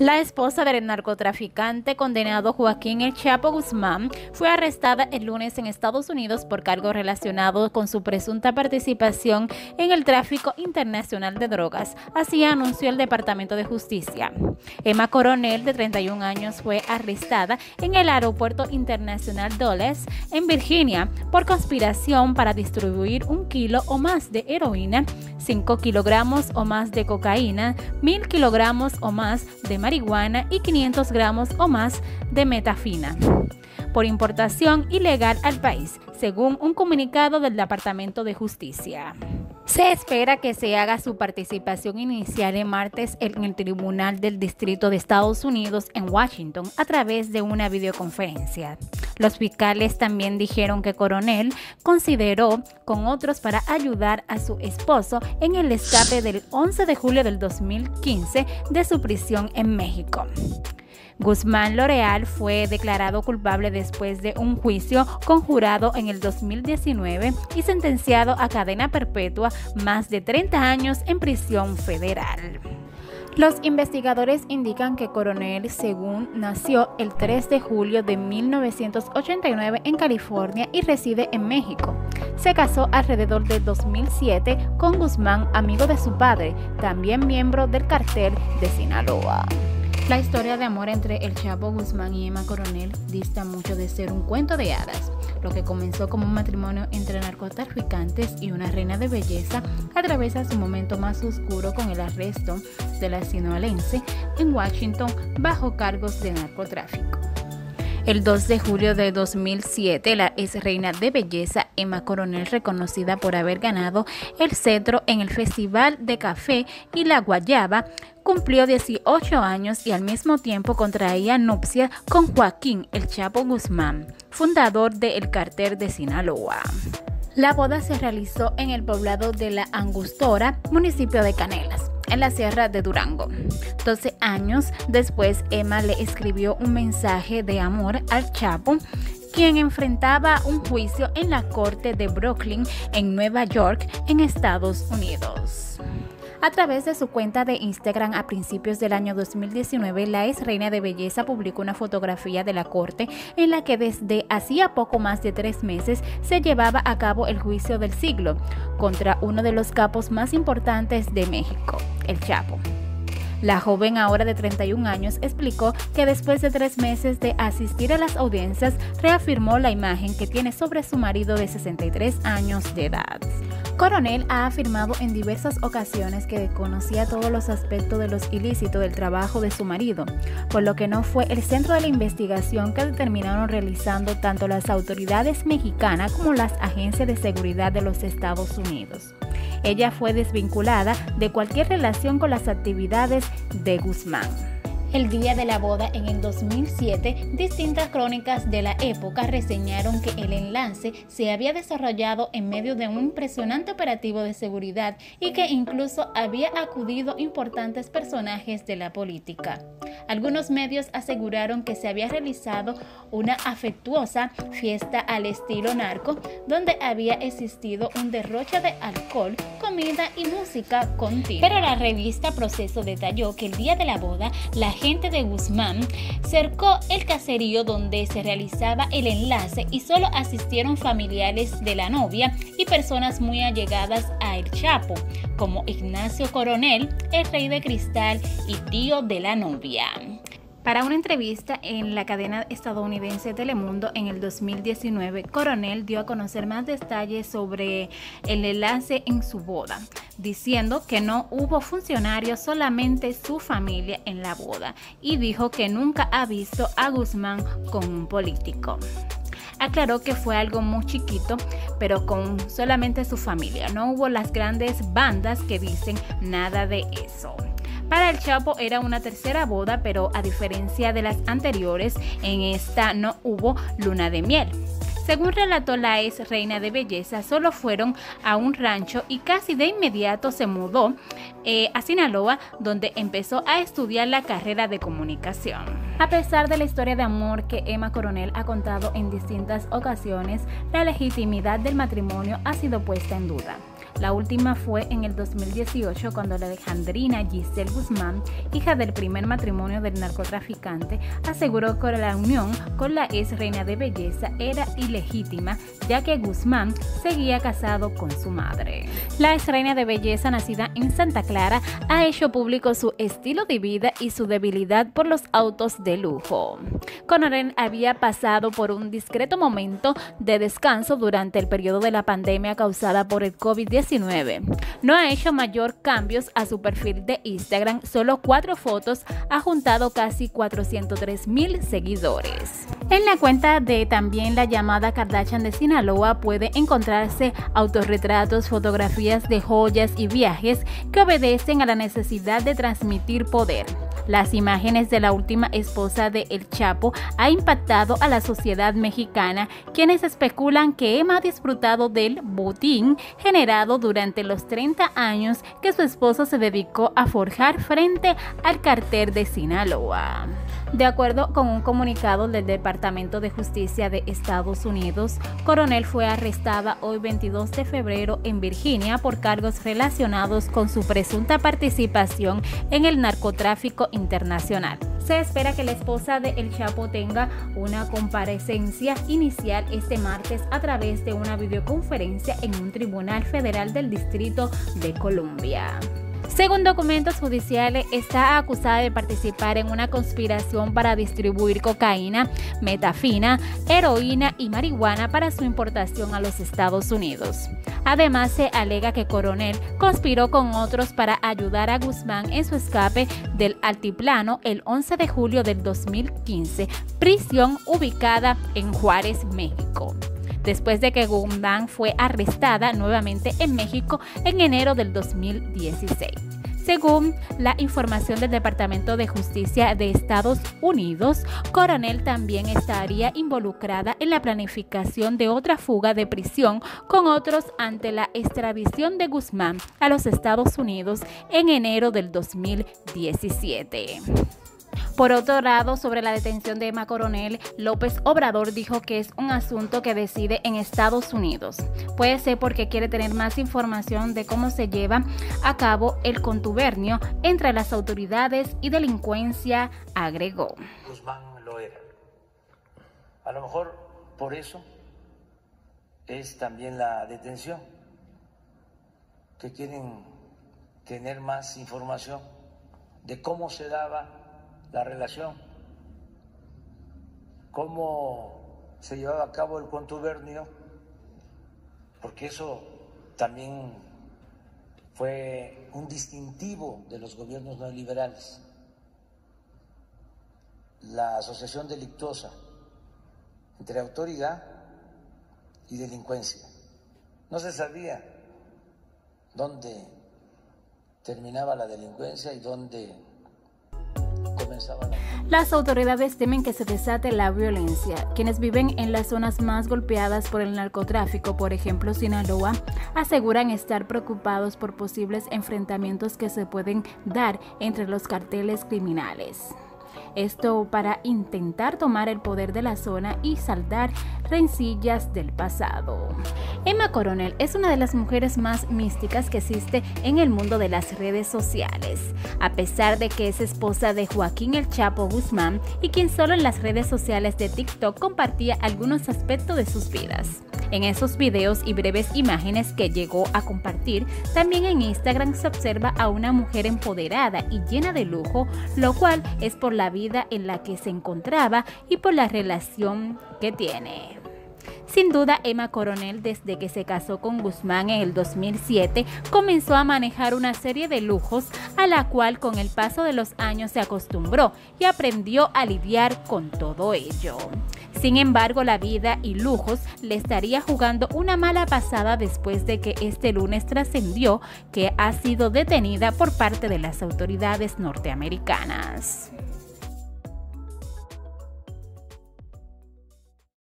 La esposa del narcotraficante condenado Joaquín El Chapo Guzmán fue arrestada el lunes en Estados Unidos por cargos relacionados con su presunta participación en el tráfico internacional de drogas, así anunció el Departamento de Justicia. Emma Coronel, de 31 años, fue arrestada en el Aeropuerto Internacional Dulles, en Virginia, por conspiración para distribuir un kilo o más de heroína, 5 kilogramos o más de cocaína, 1000 kilogramos o más de marihuana y 500 gramos o más de metafina por importación ilegal al país, según un comunicado del Departamento de Justicia. Se espera que se haga su participación inicial el martes en el Tribunal del Distrito de Estados Unidos en Washington a través de una videoconferencia. Los fiscales también dijeron que Coronel consideró con otros para ayudar a su esposo en el escape del 11 de julio del 2015 de su prisión en México. Guzmán L'Oreal fue declarado culpable después de un juicio conjurado en el 2019 y sentenciado a cadena perpetua más de 30 años en prisión federal. Los investigadores indican que Coronel Según nació el 3 de julio de 1989 en California y reside en México. Se casó alrededor de 2007 con Guzmán, amigo de su padre, también miembro del cartel de Sinaloa. La historia de amor entre el Chapo Guzmán y Emma Coronel dista mucho de ser un cuento de hadas. Lo que comenzó como un matrimonio entre narcotraficantes y una reina de belleza atraviesa su momento más oscuro con el arresto de la sinoalense en Washington bajo cargos de narcotráfico. El 2 de julio de 2007, la ex reina de belleza Emma Coronel, reconocida por haber ganado el cetro en el Festival de Café y la Guayaba, cumplió 18 años y al mismo tiempo contraía nupcia con Joaquín El Chapo Guzmán, fundador de El Cartel de Sinaloa. La boda se realizó en el poblado de La Angustora, municipio de Canelas en la Sierra de Durango. 12 años después, Emma le escribió un mensaje de amor al Chapo, quien enfrentaba un juicio en la corte de Brooklyn, en Nueva York, en Estados Unidos. A través de su cuenta de Instagram a principios del año 2019, la ex reina de belleza publicó una fotografía de la corte en la que desde hacía poco más de tres meses se llevaba a cabo el juicio del siglo contra uno de los capos más importantes de México, el Chapo. La joven, ahora de 31 años, explicó que después de tres meses de asistir a las audiencias, reafirmó la imagen que tiene sobre su marido de 63 años de edad. Coronel ha afirmado en diversas ocasiones que desconocía todos los aspectos de los ilícitos del trabajo de su marido, por lo que no fue el centro de la investigación que determinaron realizando tanto las autoridades mexicanas como las agencias de seguridad de los Estados Unidos. Ella fue desvinculada de cualquier relación con las actividades de Guzmán el día de la boda en el 2007, distintas crónicas de la época reseñaron que el enlace se había desarrollado en medio de un impresionante operativo de seguridad y que incluso había acudido importantes personajes de la política. Algunos medios aseguraron que se había realizado una afectuosa fiesta al estilo narco, donde había existido un derroche de alcohol, comida y música continua. Pero la revista Proceso detalló que el día de la boda, la de Guzmán cercó el caserío donde se realizaba el enlace y solo asistieron familiares de la novia y personas muy allegadas a El Chapo, como Ignacio Coronel, el rey de cristal y tío de la novia. Para una entrevista en la cadena estadounidense Telemundo en el 2019, Coronel dio a conocer más detalles sobre el enlace en su boda, diciendo que no hubo funcionarios, solamente su familia en la boda, y dijo que nunca ha visto a Guzmán con un político aclaró que fue algo muy chiquito, pero con solamente su familia. No hubo las grandes bandas que dicen nada de eso. Para el Chapo era una tercera boda, pero a diferencia de las anteriores, en esta no hubo luna de miel. Según relató la ex reina de belleza, solo fueron a un rancho y casi de inmediato se mudó eh, a Sinaloa, donde empezó a estudiar la carrera de comunicación. A pesar de la historia de amor que Emma Coronel ha contado en distintas ocasiones, la legitimidad del matrimonio ha sido puesta en duda. La última fue en el 2018 cuando la Alejandrina Giselle Guzmán, hija del primer matrimonio del narcotraficante, aseguró que la unión con la ex reina de belleza era ilegítima, ya que Guzmán seguía casado con su madre. La ex reina de belleza nacida en Santa Clara ha hecho público su estilo de vida y su debilidad por los autos de lujo. Coronel había pasado por un discreto momento de descanso durante el periodo de la pandemia causada por el COVID-19. No ha hecho mayor cambios a su perfil de Instagram, solo cuatro fotos, ha juntado casi 403 mil seguidores. En la cuenta de también la llamada Kardashian de Sinaloa puede encontrarse autorretratos, fotografías de joyas y viajes que obedecen a la necesidad de transmitir poder. Las imágenes de la última esposa de El Chapo ha impactado a la sociedad mexicana, quienes especulan que Emma ha disfrutado del botín generado durante los 30 años que su esposo se dedicó a forjar frente al cartel de Sinaloa. De acuerdo con un comunicado del Departamento de Justicia de Estados Unidos, Coronel fue arrestada hoy 22 de febrero en Virginia por cargos relacionados con su presunta participación en el narcotráfico internacional. Se espera que la esposa de El Chapo tenga una comparecencia inicial este martes a través de una videoconferencia en un tribunal federal del Distrito de Columbia. Según documentos judiciales, está acusada de participar en una conspiración para distribuir cocaína, metafina, heroína y marihuana para su importación a los Estados Unidos. Además, se alega que Coronel conspiró con otros para ayudar a Guzmán en su escape del altiplano el 11 de julio del 2015, prisión ubicada en Juárez, México después de que Guzmán fue arrestada nuevamente en México en enero del 2016. Según la información del Departamento de Justicia de Estados Unidos, Coronel también estaría involucrada en la planificación de otra fuga de prisión con otros ante la extradición de Guzmán a los Estados Unidos en enero del 2017. Por otro lado, sobre la detención de Emma Coronel, López Obrador dijo que es un asunto que decide en Estados Unidos. Puede ser porque quiere tener más información de cómo se lleva a cabo el contubernio entre las autoridades y delincuencia, agregó. Guzmán lo era. A lo mejor por eso es también la detención, que quieren tener más información de cómo se daba la relación, cómo se llevaba a cabo el contubernio, porque eso también fue un distintivo de los gobiernos neoliberales, la asociación delictuosa entre autoridad y delincuencia. No se sabía dónde terminaba la delincuencia y dónde las autoridades temen que se desate la violencia. Quienes viven en las zonas más golpeadas por el narcotráfico, por ejemplo Sinaloa, aseguran estar preocupados por posibles enfrentamientos que se pueden dar entre los carteles criminales. Esto para intentar tomar el poder de la zona y saldar rencillas del pasado. Emma Coronel es una de las mujeres más místicas que existe en el mundo de las redes sociales, a pesar de que es esposa de Joaquín El Chapo Guzmán y quien solo en las redes sociales de TikTok compartía algunos aspectos de sus vidas. En esos videos y breves imágenes que llegó a compartir, también en Instagram se observa a una mujer empoderada y llena de lujo, lo cual es por la vida en la que se encontraba y por la relación que tiene. Sin duda, Emma Coronel, desde que se casó con Guzmán en el 2007, comenzó a manejar una serie de lujos a la cual con el paso de los años se acostumbró y aprendió a lidiar con todo ello. Sin embargo, la vida y lujos le estaría jugando una mala pasada después de que este lunes trascendió que ha sido detenida por parte de las autoridades norteamericanas.